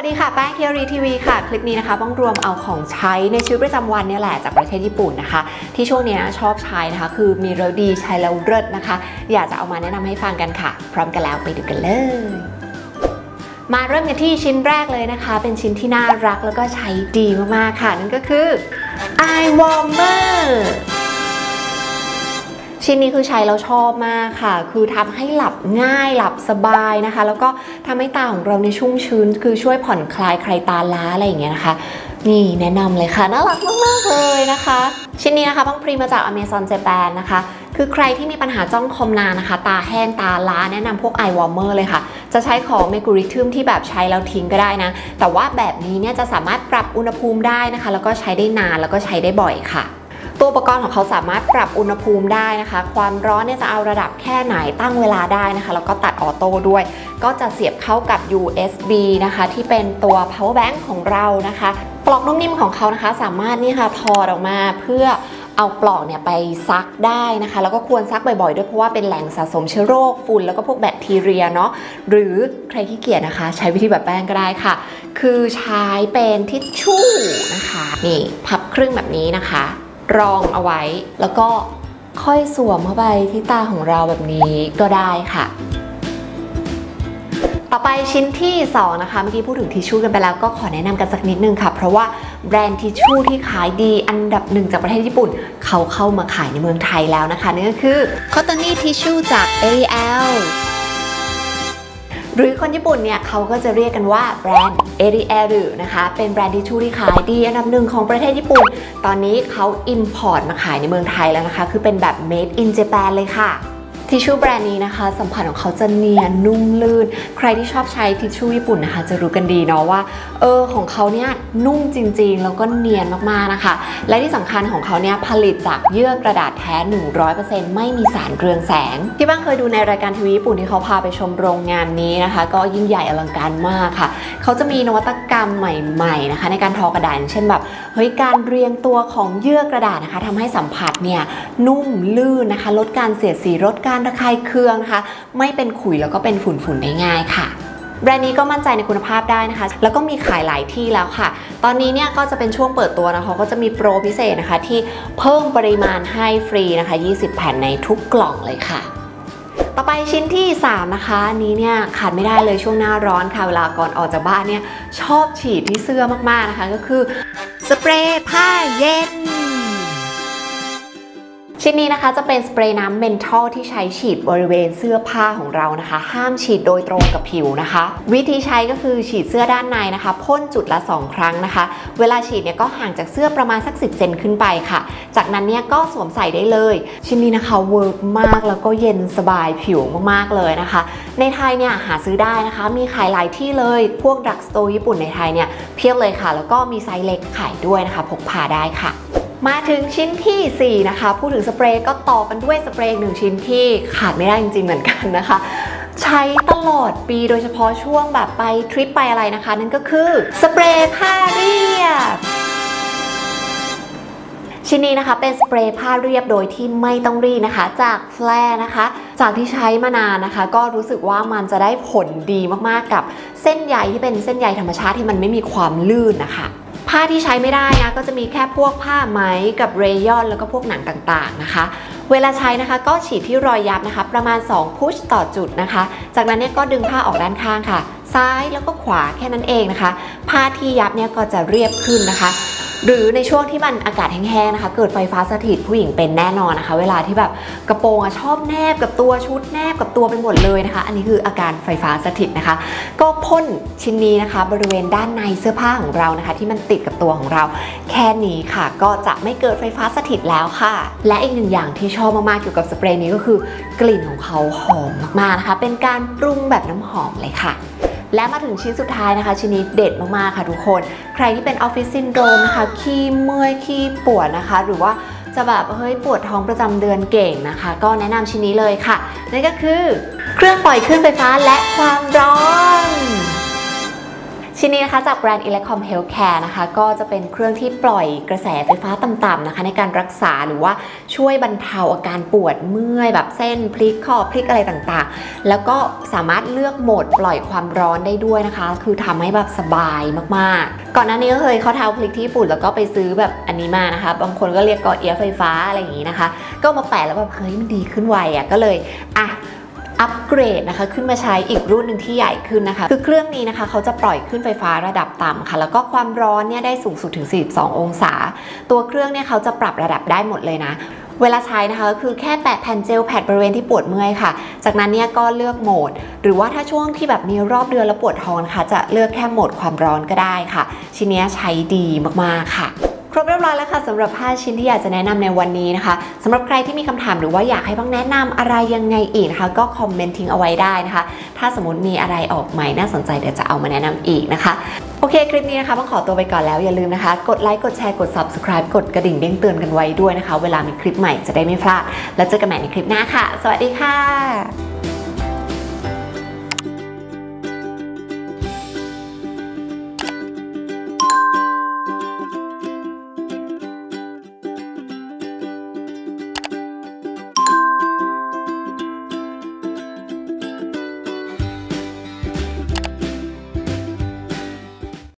วัสดีค่ะแป้งเทียรีทีวีค่ะ คลิปนี้นะคะบ้องรวมเอาของใช้ในชีวิตประจำวันเนี่ยแหละจากประเทศญี่ปุ่นนะคะ ที่ช่วงนี้ชอบใช้นะคะ คือมีแล้วดีใช้แล้วเลิศนะคะ อยากจะเอามาแนะนำให้ฟังกันค่ะ พร้อมกันแล้วไปดูกันเลยมาเริ่มกันที่ชิ้นแรกเลยนะคะ เป็นชิ้นที่น่ารักแล้วก็ใช้ดีมากๆค่ะ นั่นก็คือ eye warmer ชิ้นนี้คือใช้แล้วชอบมากค่ะ คือทำให้หลับง่ายหลับสบายนะคะ แล้วก็ทำให้ตาของเราในชุ่มชื้น คือช่วยผ่อนคลายใครตาล้าอะไรอย่างเงี้ยนะคะ นี่แนะนำเลยค่ะ น่ารักมากๆเลยนะคะ ชิ้นนี้นะคะพังพรีมาจาก Amazon Japan นะคะ คือใครที่มีปัญหาจ้องคอมนานนะคะ ตาแห้งตาล้าแนะนำพวก eye warmer เลยค่ะ จะใช้ของเมกูริทึมที่แบบใช้แล้วทิ้งก็ได้นะ แต่ว่าแบบนี้เนี่ยจะสามารถปรับอุณหภูมิได้นะคะ แล้วก็ใช้ได้นานแล้วก็ใช้ได้บ่อยค่ะ ตัวอุปกรณ์ของเขาสามารถปรับอุณหภูมิได้นะคะ ความร้อนเนี่ยจะเอาระดับแค่ไหนตั้งเวลาได้นะคะ แล้วก็ตัดออโต้ด้วย ก็จะเสียบเข้ากับ USB นะคะ ที่เป็นตัว power bank ของเรานะคะปลอกนุ่มนิ่มของเขานะคะ สามารถนี่ค่ะถอดออกมาเพื่อเอาปลอกเนี่ยไปซักได้นะคะ แล้วก็ควรซักบ่อยๆ ด้วยเพราะว่าเป็นแหล่งสะสมเชื้อโรคฝุ่นแล้วก็พวกแบคทีเรียเนาะหรือใครขี้เกียจนะคะ ใช้วิธีแบบแป้งก็ได้ค่ะ คือใช้เป็นทิชชู่นะคะนี่พับครึ่งแบบนี้นะคะ รองเอาไว้ แล้วก็ค่อยสวมเข้าไปที่ตาของเราแบบนี้ก็ได้ค่ะ ต่อไปชิ้นที่ 2 นะคะ เมื่อกี้พูดถึงทิชชู่กันไปแล้วก็ขอแนะนำกันสักนิดนึงค่ะ เพราะว่าแบรนด์ทิชชู่ที่ขายดีอันดับหนึ่งจากประเทศญี่ปุ่น เขาเข้ามาขายในเมืองไทยแล้วนะคะนั่นก็คือ Cotton Tissue จาก Ariel หรือคนญี่ปุ่นเนี่ยเขาก็จะเรียกกันว่าแบรนด์เอริเอรุนะคะ เป็นแบรนด์ทิชชู่ที่ขายดีอันดับหนึ่งของประเทศญี่ปุ่น ตอนนี้เขา import มาขายในเมืองไทยแล้วนะคะ คือเป็นแบบ made in Japan เลยค่ะ ทิชชู่แบรนด์นี้นะคะ สัมผัสของเขาจะเนียนนุ่มลื่น ใครที่ชอบใช้ทิชชู่ญี่ปุ่นนะคะ จะรู้กันดีเนาะว่า เออของเขาเนี่ยนุ่มจริงๆ แล้วก็เนียนมากๆนะคะ และที่สำคัญของเขาเนี่ยผลิตจากเยื่อกระดาษแท้ 100%ไม่มีสารเรืองแสง ที่บ้างเคยดูในรายการทีวีญี่ปุ่นที่เขาพาไปชมโรงงานนี้นะคะ ก็ยิ่งใหญ่อลังการมากค่ะ เขาจะมีนวัตกรรมใหม่ๆนะคะ ในการทอกระดาษเช่นแบบเฮ้ยการเรียงตัวของเยื่อกระดาษนะคะทำให้สัมผัสเนี่ยนุ่มลื่นนะคะ ลดการเสียดสีลดการการระคายเคืองนะคะ ไม่เป็นขุยแล้วก็เป็นฝุ่นๆได้ง่ายค่ะแบรนด์นี้ก็มั่นใจในคุณภาพได้นะคะ แล้วก็มีขายหลายที่แล้วค่ะ ตอนนี้เนี่ยก็จะเป็นช่วงเปิดตัวนะคะก็จะมีโปรพิเศษนะคะ ที่เพิ่มปริมาณให้ฟรีนะคะ 20 แผ่นในทุกกล่องเลยค่ะ ต่อไปชิ้นที่ 3 นะคะอันนี้เนี่ยขาดไม่ได้เลยช่วงหน้าร้อนค่ะ เวลาก่อนออกจากบ้านเนี่ยชอบฉีดที่เสื้อมากๆนะคะ ก็คือสเปรย์ผ้าเย็น ชิ้นนี้นะคะจะเป็นสเปรย์น้ำเมนทอลที่ใช้ฉีดบริเวณเสื้อผ้าของเรานะคะ ห้ามฉีดโดยตรงกับผิวนะคะ วิธีใช้ก็คือฉีดเสื้อด้านในนะคะพ่นจุดละ 2 ครั้งนะคะ เวลาฉีดเนี่ยก็ห่างจากเสื้อประมาณสัก 10 เซนขึ้นไปค่ะ จากนั้นเนี่ยก็สวมใส่ได้เลย ชิ้นนี้นะคะ work มากแล้วก็เย็นสบายผิวมากๆเลยนะคะ ในไทยเนี่ยหาซื้อได้นะคะ มีขายหลายที่เลยพวก drugstore ญี่ปุ่นในไทยเนี่ยเพียบเลยค่ะ แล้วก็มีไซส์เล็กขายด้วยนะคะ พกพาได้ค่ะ มาถึงชิ้นทีสี่ 4 นะคะ พูดถึงสเปรย์ก็ต่อกันด้วยสเปรย์อีกหนึ่งชิ้นที่ขาดไม่ได้จริงๆเหมือนกันนะคะ ใช้ตลอดปีโดยเฉพาะช่วงแบบไปทริปไปอะไรนะคะ นั่นก็คือสเปรย์ผ้าเรียบชิ้นนี้นะคะเป็นสเปรย์ผ้าเรียบโดยที่ไม่ต้องรีดนะคะ จากแฟลร์นะคะ จากที่ใช้มานานนะคะ ก็รู้สึกว่ามันจะได้ผลดีมากๆกับเส้นใยที่เป็นเส้นใยธรรมชาติที่มันไม่มีความลื่นนะคะ ผ้าที่ใช้ไม่ได้นะก็จะมีแค่พวกผ้าไหมกับเรยอนแล้วก็พวกหนังต่างๆนะคะ เวลาใช้นะคะก็ฉีดที่รอยยับนะคะ ประมาณ 2 พุชต่อจุดนะคะ จากนั้นเนี่ยก็ดึงผ้าออกด้านข้างค่ะ ซ้ายแล้วก็ขวาแค่นั้นเองนะคะ ผ้าที่ยับเนี่ยก็จะเรียบขึ้นนะคะ หรือในช่วงที่มันอากาศแห้งๆนะคะ เกิดไฟฟ้าสถิตผู้หญิงเป็นแน่นอนนะคะ เวลาที่แบบกระโปรงอะชอบแนบกับตัวชุดแนบกับตัวไปหมดเลยนะคะ อันนี้คืออาการไฟฟ้าสถิตนะคะ ก็พ่นชิ้นนี้นะคะ บริเวณด้านในเสื้อผ้าของเรานะคะ ที่มันติดกับตัวของเรา แค่นี้ค่ะ ก็จะไม่เกิดไฟฟ้าสถิตแล้วค่ะ และอีกหนึ่งอย่างที่ชอบมากๆเกี่ยวกับสเปรย์นี้ก็คือกลิ่นของเขาหอมมากๆนะคะ เป็นการปรุงแบบน้ำหอมเลยค่ะ และมาถึงชิ้นสุดท้ายนะคะ ชิ้นนี้เด็ดมากๆค่ะทุกคน ใครที่เป็นออฟฟิศซินโดรมนะคะ ขี้เมื่อยขี้ปวดนะคะ หรือว่าจะแบบเฮ้ยปวดท้องประจำเดือนเก่งนะคะ ก็แนะนำชิ้นนี้เลยค่ะนั่นก็คือ เครื่องปล่อยคลื่นไฟฟ้าและความร้อน ชิ้นนี้นะคะจากแบรนด์ Elecom Healthcare นะคะก็จะเป็นเครื่องที่ปล่อยกระแสไฟฟ้าต่ำๆนะคะในการรักษาหรือว่าช่วยบรรเทาอาการปวดเมื่อยแบบเส้นพลิกข้อพลิกอะไรต่างๆ แล้วก็สามารถเลือกโหมดปล่อยความร้อนได้ด้วยนะคะ คือทำให้แบบสบายมากๆ ก่อนหน้านี้ก็เคยเข้าเท้าพลิกที่ญี่ปุ่นแล้วก็ไปซื้อแบบอันนี้มานะคะ บางคนก็เรียกกอเอียไฟฟ้าอะไรอย่างนี้นะคะ ก็มาแปะแล้วแบบเฮ้ยมันดีขึ้นไวอะก็เลยอะ อัปเกรดนะคะขึ้นมาใช้อีกรุ่นหนึ่งที่ใหญ่ขึ้นนะคะ คือเครื่องนี้นะคะเขาจะปล่อยขึ้นไฟฟ้าระดับต่ำค่ะ แล้วก็ความร้อนเนี่ยได้สูงสุดถึง 42 องศา ตัวเครื่องเนี่ยเขาจะปรับระดับได้หมดเลยนะเวลาใช้นะคะก็คือแค่แปะแผ่นเจลแพดบริเวณที่ปวดเมื่อยค่ะ จากนั้นเนี่ยก็เลือกโหมด หรือว่าถ้าช่วงที่แบบมีรอบเดือนแล้วปวดท้องนะคะจะเลือกแค่โหมดความร้อนก็ได้ค่ะ ชิ้นนี้ใช้ดีมากๆค่ะ รบเรียบร้อยแล้วค่ะสำหรับ 5 ชิ้นที่อยากจะแนะนำในวันนี้นะคะสำหรับใครที่มีคำถามหรือว่าอยากให้บ้างแนะนำอะไรยังไงอีกนะคะก็คอมเมนต์ทิ้งเอาไว้ได้นะคะถ้าสมมติมีอะไรออกใหม่น่าสนใจเดี๋ยวจะเอามาแนะนำอีกนะคะโอเค คลิปนี้นะคะต้องขอตัวไปก่อนแล้วอย่าลืมนะคะ กดไลค์กดแชร์กด subscribe กดกระดิ่งเด้งเตือนกันไว้ด้วยนะคะ เวลามีคลิปใหม่จะได้ไม่พลาด แล้วเจอกันใหม่ในคลิปหน้าค่ะ สวัสดีค่ะ